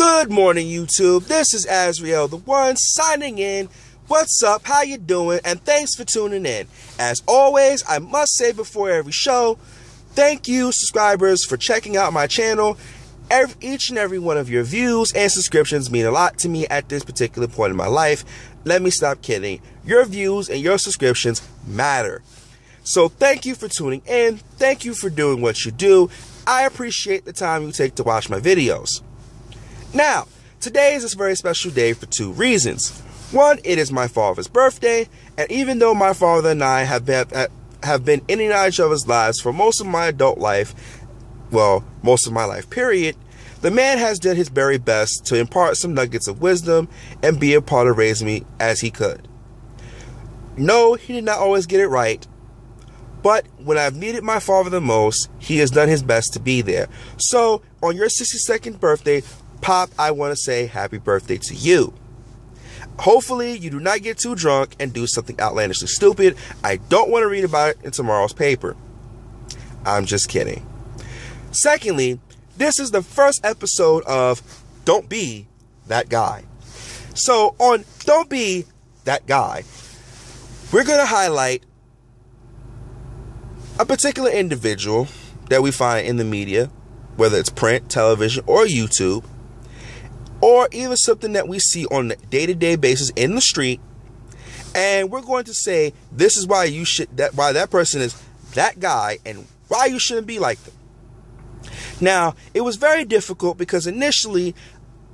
Good morning, YouTube. This is Azriel, the one signing in. What's up? How you doing? And thanks for tuning in. As always, I must say before every show, thank you, subscribers, for checking out my channel. Every, each and every one of your views and subscriptions mean a lot to me at this particular point in my life. Let me stop kidding. Your views and your subscriptions matter. So thank you for tuning in. Thank you for doing what you do. I appreciate the time you take to watch my videos. Now, today is a very special day for two reasons. One, it is my father's birthday, and even though my father and I have been uh, have been in and out of each other's lives for most of my adult life, well, most of my life period, the man has done his very best to impart some nuggets of wisdom and be a part of raising me as he could. No, he did not always get it right, but when I've needed my father the most, he has done his best to be there. So, on your 62nd birthday, Pop, I want to say happy birthday to you. Hopefully, you do not get too drunk and do something outlandishly stupid. I don't want to read about it in tomorrow's paper. I'm just kidding. Secondly, this is the first episode of Don't Be That Guy. So, on Don't Be That Guy, we're going to highlight a particular individual that we find in the media, whether it's print, television, or YouTube, or even something that we see on a day-to-day basis in the street, and we're going to say this is why you should that why that person is that guy and why you shouldn't be like them. Now, it was very difficult because initially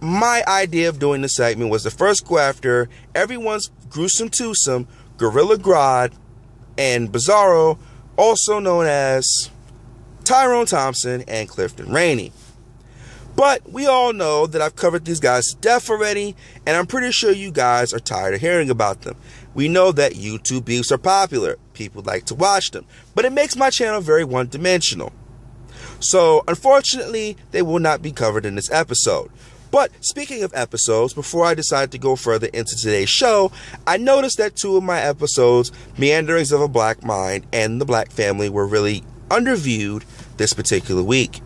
my idea of doing the segment was to first go after everyone's gruesome twosome, Gorilla Grodd, and Bizarro also known as Tyrone Thompson and Clifton Rainey. But we all know that I've covered these guys death already, and I'm pretty sure you guys are tired of hearing about them. We know that YouTube beefs are popular. People like to watch them. But it makes my channel very one dimensional. So, unfortunately, they will not be covered in this episode. But speaking of episodes, before I decide to go further into today's show, I noticed that two of my episodes, Meanderings of a Black Mind and The Black Family, were really underviewed this particular week.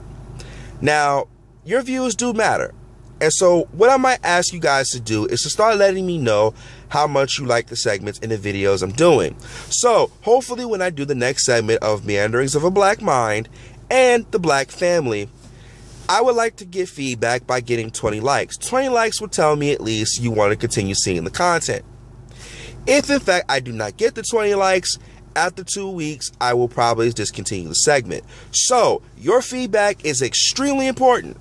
Now, your views do matter. And so, what I might ask you guys to do is to start letting me know how much you like the segments in the videos I'm doing. So, hopefully, when I do the next segment of Meanderings of a Black Mind and The Black Family, I would like to get feedback by getting 20 likes. 20 likes will tell me at least you want to continue seeing the content. If in fact I do not get the 20 likes, after two weeks, I will probably discontinue the segment. So, your feedback is extremely important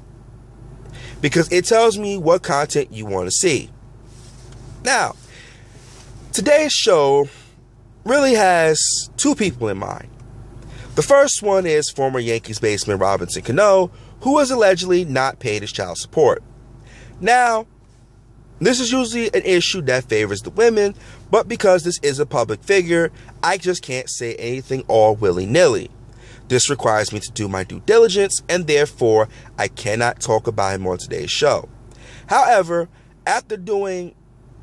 because it tells me what content you want to see. Now, today's show really has two people in mind. The first one is former Yankees baseman Robinson Cano, who was allegedly not paid his child support. Now, this is usually an issue that favors the women, but because this is a public figure, I just can't say anything all willy nilly. This requires me to do my due diligence, and therefore, I cannot talk about him on today's show. However, after doing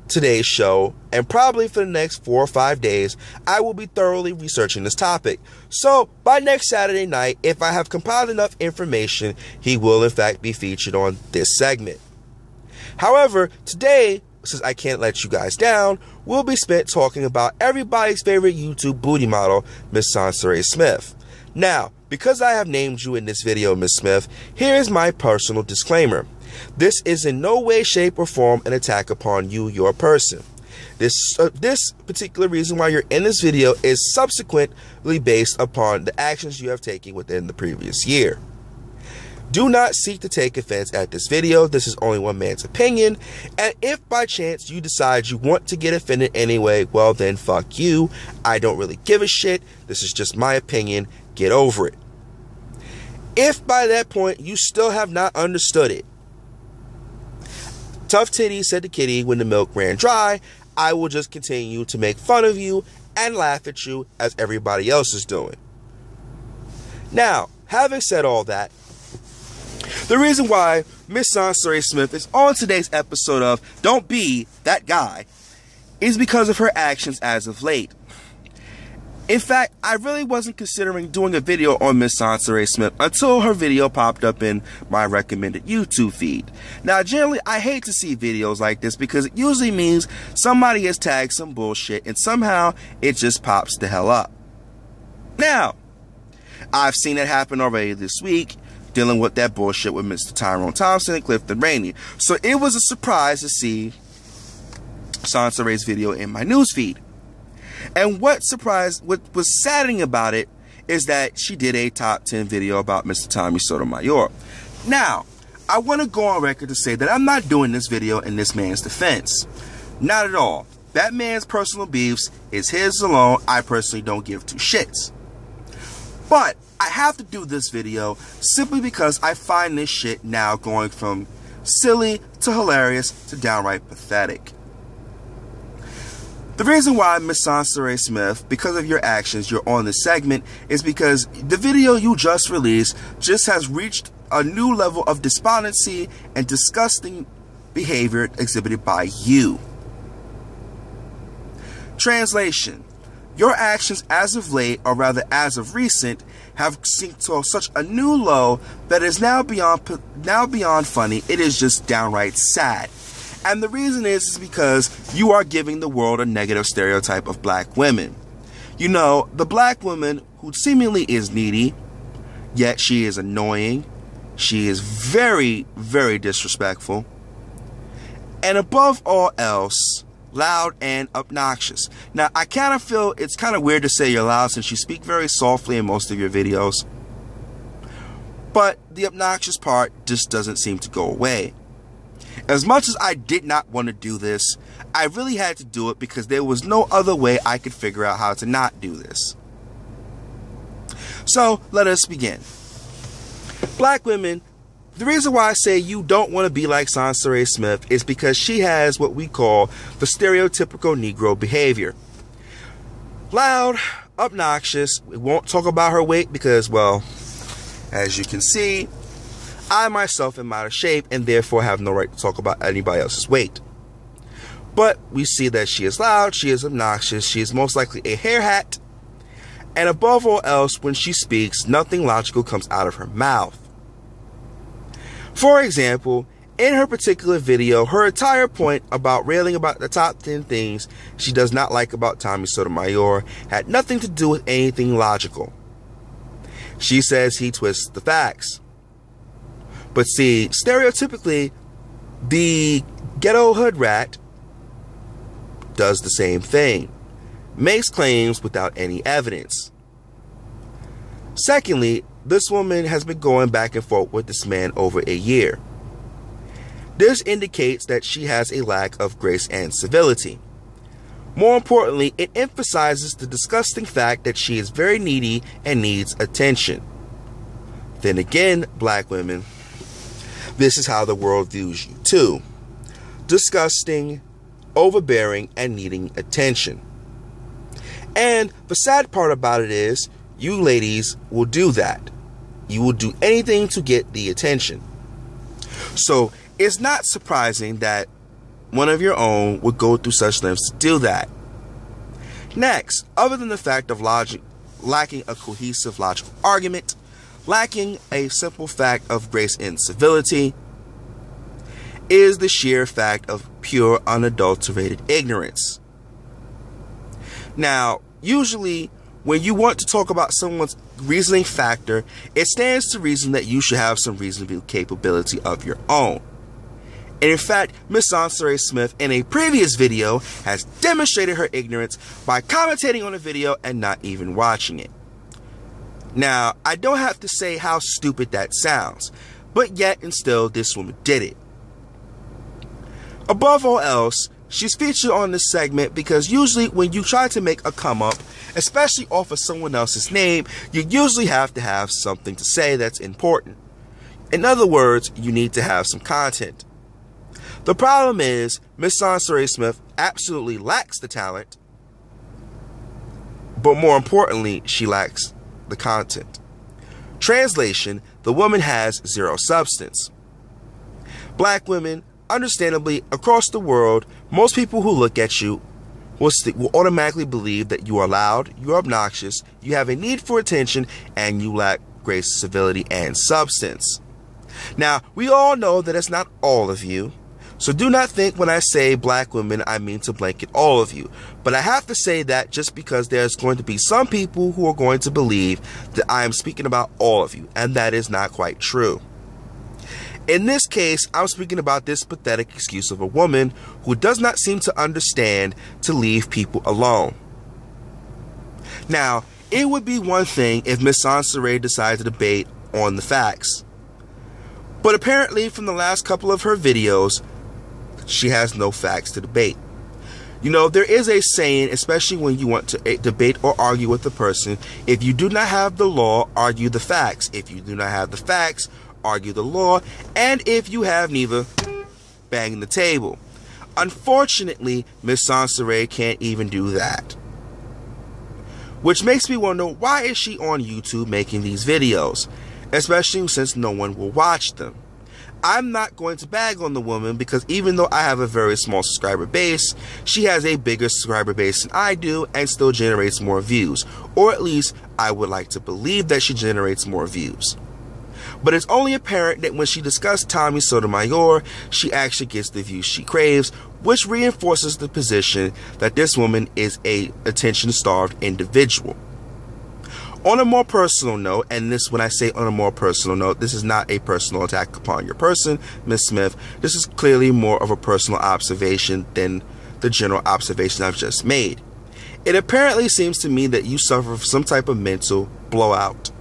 today's show, and probably for the next four or five days, I will be thoroughly researching this topic. So, by next Saturday night, if I have compiled enough information, he will in fact be featured on this segment. However, today, since I can't let you guys down, will be spent talking about everybody's favorite YouTube booty model, Miss Soncerae Smith. Now, because I have named you in this video, Miss Smith, here is my personal disclaimer. This is in no way, shape, or form an attack upon you, your person. This, uh, this particular reason why you're in this video is subsequently based upon the actions you have taken within the previous year. Do not seek to take offense at this video. This is only one man's opinion. And if by chance you decide you want to get offended anyway, well then fuck you. I don't really give a shit. This is just my opinion. Get over it. If by that point you still have not understood it, Tough Titty said to Kitty when the milk ran dry, I will just continue to make fun of you and laugh at you as everybody else is doing. Now, having said all that, the reason why Miss Soncerae Smith is on today's episode of Don't Be That Guy is because of her actions as of late. In fact, I really wasn't considering doing a video on Miss Sansa Smith until her video popped up in my recommended YouTube feed. Now, generally, I hate to see videos like this because it usually means somebody has tagged some bullshit and somehow it just pops the hell up. Now, I've seen it happen already this week, dealing with that bullshit with Mr. Tyrone Thompson and Clifton Rainey. So it was a surprise to see Soncerae's video in my newsfeed. And what surprised, what was saddening about it is that she did a top 10 video about Mr. Tommy Sotomayor. Now, I want to go on record to say that I'm not doing this video in this man's defense. Not at all. That man's personal beefs is his alone. I personally don't give two shits. But I have to do this video simply because I find this shit now going from silly to hilarious to downright pathetic. The reason why Miss Sansa Smith, because of your actions, you're on this segment, is because the video you just released just has reached a new level of despondency and disgusting behavior exhibited by you. Translation Your actions as of late, or rather as of recent, have sunk to such a new low that is now beyond now beyond funny. It is just downright sad. And the reason is, is because you are giving the world a negative stereotype of black women. You know, the black woman who seemingly is needy, yet she is annoying, she is very, very disrespectful, and above all else, loud and obnoxious. Now, I kind of feel it's kind of weird to say you're loud since you speak very softly in most of your videos. But the obnoxious part just doesn't seem to go away. As much as I did not want to do this, I really had to do it because there was no other way I could figure out how to not do this. So let us begin. Black women, the reason why I say you don't want to be like Sansa Smith is because she has what we call the stereotypical Negro behavior. Loud, obnoxious, we won't talk about her weight because, well, as you can see, I myself am out of shape and therefore have no right to talk about anybody else's weight. But we see that she is loud, she is obnoxious, she is most likely a hair hat, and above all else, when she speaks, nothing logical comes out of her mouth. For example, in her particular video, her entire point about railing about the top 10 things she does not like about Tommy Sotomayor had nothing to do with anything logical. She says he twists the facts. But see, stereotypically, the ghetto hood rat does the same thing, makes claims without any evidence. Secondly, this woman has been going back and forth with this man over a year. This indicates that she has a lack of grace and civility. More importantly, it emphasizes the disgusting fact that she is very needy and needs attention. Then again, black women, this is how the world views you too. Disgusting, overbearing, and needing attention. And the sad part about it is, you ladies will do that. You will do anything to get the attention. So it's not surprising that one of your own would go through such lengths to do that. Next, other than the fact of logic lacking a cohesive logical argument, lacking a simple fact of grace and civility, is the sheer fact of pure, unadulterated ignorance. Now, usually, when you want to talk about someone's reasoning factor, it stands to reason that you should have some reasonable capability of your own. And in fact, Miss Sansa Smith in a previous video has demonstrated her ignorance by commentating on a video and not even watching it. Now, I don't have to say how stupid that sounds, but yet and still, this woman did it. Above all else, she's featured on this segment because usually when you try to make a come up, especially off of someone else's name, you usually have to have something to say that's important. In other words, you need to have some content. The problem is, Miss Sansa Smith absolutely lacks the talent, but more importantly, she lacks the content. Translation The woman has zero substance. Black women, understandably, across the world, most people who look at you will, will automatically believe that you are loud, you are obnoxious, you have a need for attention, and you lack grace, civility, and substance. Now, we all know that it's not all of you. So do not think when I say black women, I mean to blanket all of you. But I have to say that just because there's going to be some people who are going to believe that I am speaking about all of you, and that is not quite true. In this case, I'm speaking about this pathetic excuse of a woman who does not seem to understand to leave people alone. Now, it would be one thing if Miss Soncerae decided to debate on the facts. But apparently, from the last couple of her videos, she has no facts to debate. You know, there is a saying, especially when you want to eh, debate or argue with a person, if you do not have the law, argue the facts. If you do not have the facts, argue the law, and if you have neither, bang the table. Unfortunately, Miss Soncerae can't even do that. Which makes me wonder why is she on YouTube making these videos, especially since no one will watch them. I'm not going to bag on the woman because even though I have a very small subscriber base, she has a bigger subscriber base than I do and still generates more views. Or at least I would like to believe that she generates more views. But it's only apparent that when she discussed Tommy Sotomayor, she actually gets the views she craves, which reinforces the position that this woman is a attention-starved individual. On a more personal note, and this when I say on a more personal note, this is not a personal attack upon your person, Miss Smith. This is clearly more of a personal observation than the general observation I've just made. It apparently seems to me that you suffer from some type of mental blowout.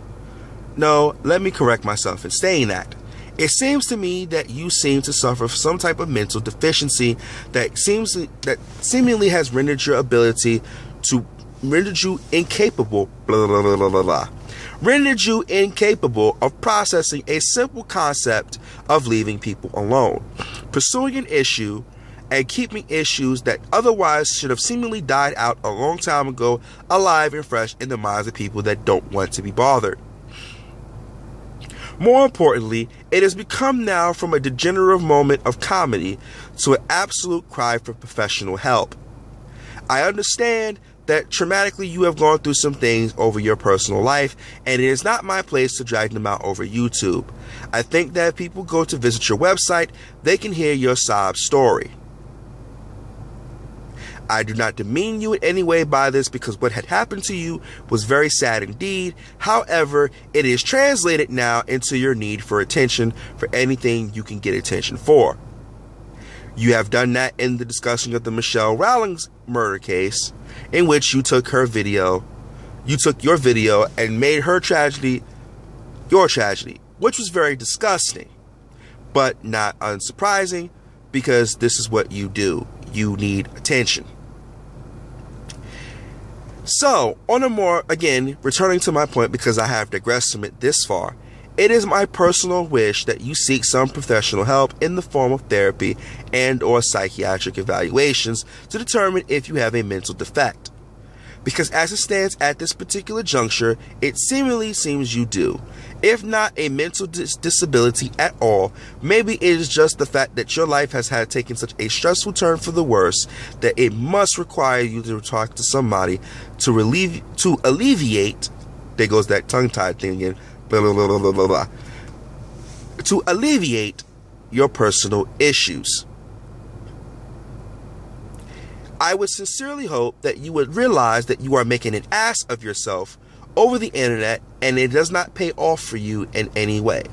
No, let me correct myself in saying that. It seems to me that you seem to suffer from some type of mental deficiency that seems that seemingly has rendered your ability to rendered you incapable blah blah blah blah blah, blah rendered you incapable of processing a simple concept of leaving people alone, pursuing an issue and keeping issues that otherwise should have seemingly died out a long time ago alive and fresh in the minds of people that don't want to be bothered. More importantly, it has become now from a degenerative moment of comedy to an absolute cry for professional help. I understand that traumatically you have gone through some things over your personal life, and it is not my place to drag them out over YouTube. I think that if people go to visit your website, they can hear your sob story. I do not demean you in any way by this because what had happened to you was very sad indeed. However, it is translated now into your need for attention for anything you can get attention for. You have done that in the discussion of the Michelle Rawlings murder case, in which you took her video, you took your video and made her tragedy your tragedy, which was very disgusting, but not unsurprising because this is what you do. You need attention. So, on a more, again, returning to my point because I have digressed from it this far, it is my personal wish that you seek some professional help in the form of therapy and or psychiatric evaluations to determine if you have a mental defect. Because as it stands at this particular juncture, it seemingly seems you do if not a mental dis- disability at all, maybe it is just the fact that your life has had taken such a stressful turn for the worse that it must require you to talk to somebody to relieve to alleviate. There goes that tongue tied thing again. Blah, blah, blah, blah, blah. To alleviate your personal issues. I would sincerely hope that you would realize that you are making an ass of yourself over the internet and it does not pay off for you in any way.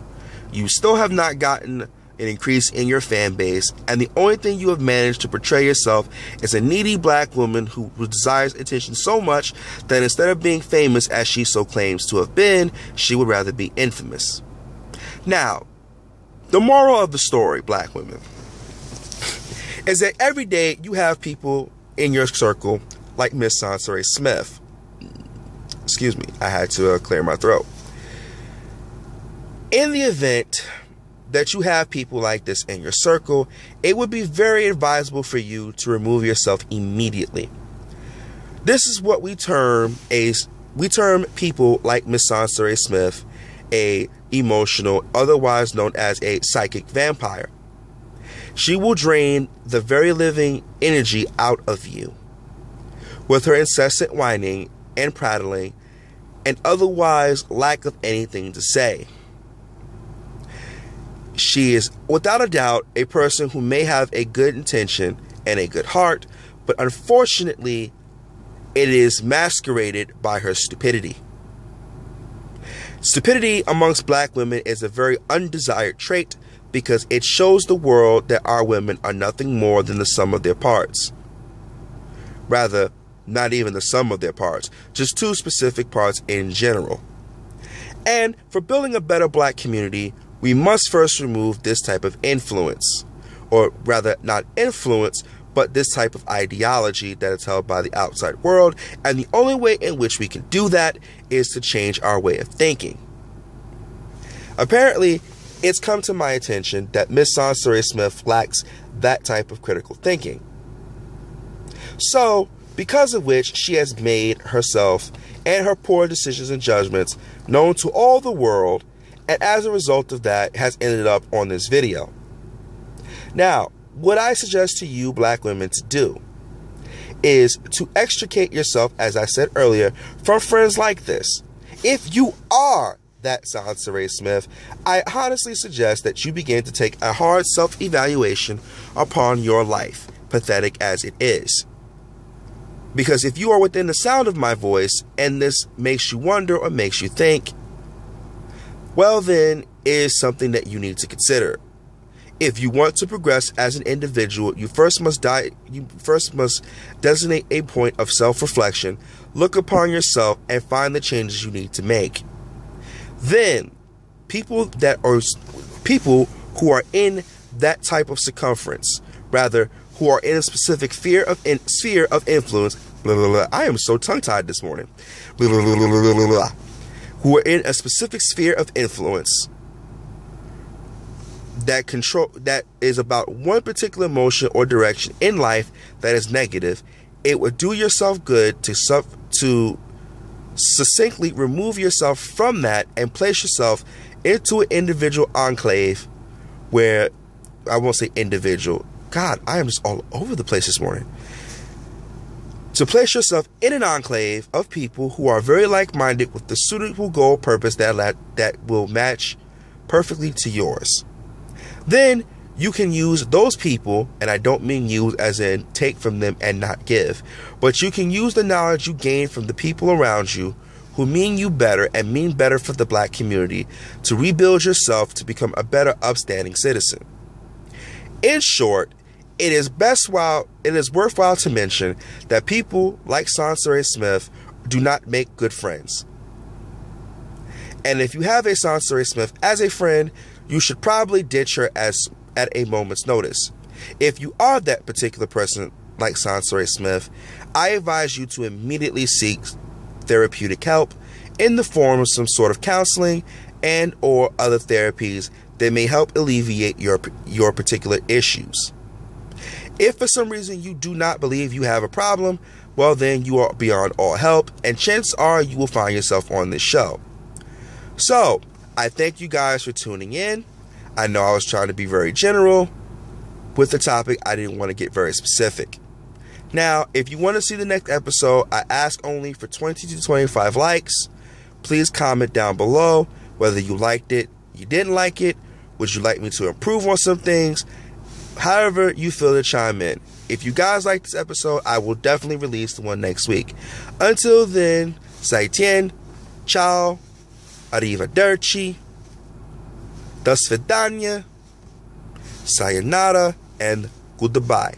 You still have not gotten an increase in your fan base, and the only thing you have managed to portray yourself is a needy black woman who desires attention so much that instead of being famous as she so claims to have been, she would rather be infamous. Now, the moral of the story, black women, is that every day you have people in your circle like Miss Soncerae Smith Excuse me, I had to uh, clear my throat. In the event that you have people like this in your circle, it would be very advisable for you to remove yourself immediately. This is what we term a we term people like Miss Soncerae Smith a emotional, otherwise known as a psychic vampire. She will drain the very living energy out of you with her incessant whining and prattling, and otherwise lack of anything to say. She is, without a doubt, a person who may have a good intention and a good heart, but unfortunately, it is masqueraded by her stupidity. Stupidity amongst black women is a very undesired trait because it shows the world that our women are nothing more than the sum of their parts. Rather, not even the sum of their parts, just two specific parts in general. And for building a better black community, we must first remove this type of influence, or rather, not influence, but this type of ideology that is held by the outside world. And the only way in which we can do that is to change our way of thinking. Apparently, it's come to my attention that Miss Soncerae Smith lacks that type of critical thinking. So, because of which she has made herself and her poor decisions and judgments known to all the world, and as a result of that, has ended up on this video. Now, what I suggest to you, black women, to do is to extricate yourself, as I said earlier, from friends like this. If you are that Soncerae Smith, I honestly suggest that you begin to take a hard self evaluation upon your life, pathetic as it is. Because if you are within the sound of my voice and this makes you wonder or makes you think, well, then is something that you need to consider. If you want to progress as an individual, you first must die, you first must designate a point of self-reflection, look upon yourself and find the changes you need to make. Then, people that are people who are in that type of circumference, rather who are in a specific sphere of in, sphere of influence. Blah, blah, blah. I am so tongue tied this morning. Who are in a specific sphere of influence that control that is about one particular motion or direction in life that is negative. It would do yourself good to sub to succinctly remove yourself from that and place yourself into an individual enclave where I won't say individual God, I am just all over the place this morning. To place yourself in an enclave of people who are very like minded with the suitable goal purpose that, that will match perfectly to yours. Then you can use those people, and I don't mean use as in take from them and not give, but you can use the knowledge you gain from the people around you who mean you better and mean better for the black community to rebuild yourself to become a better, upstanding citizen. In short, it is best while it is worthwhile to mention that people like Soncerae Smith do not make good friends. And if you have a Soncerae Smith as a friend, you should probably ditch her as at a moment's notice. If you are that particular person like Soncerae Smith, I advise you to immediately seek therapeutic help in the form of some sort of counseling and or other therapies that may help alleviate your your particular issues. If for some reason you do not believe you have a problem, well, then you are beyond all help, and chances are you will find yourself on this show. So, I thank you guys for tuning in. I know I was trying to be very general with the topic, I didn't want to get very specific. Now, if you want to see the next episode, I ask only for 20 to 25 likes. Please comment down below whether you liked it, you didn't like it, would you like me to improve on some things, however you feel to chime in. If you guys like this episode, I will definitely release the one next week. Until then, Saitien, ciao, arrivederci, dasvidanya, sayonara, and goodbye.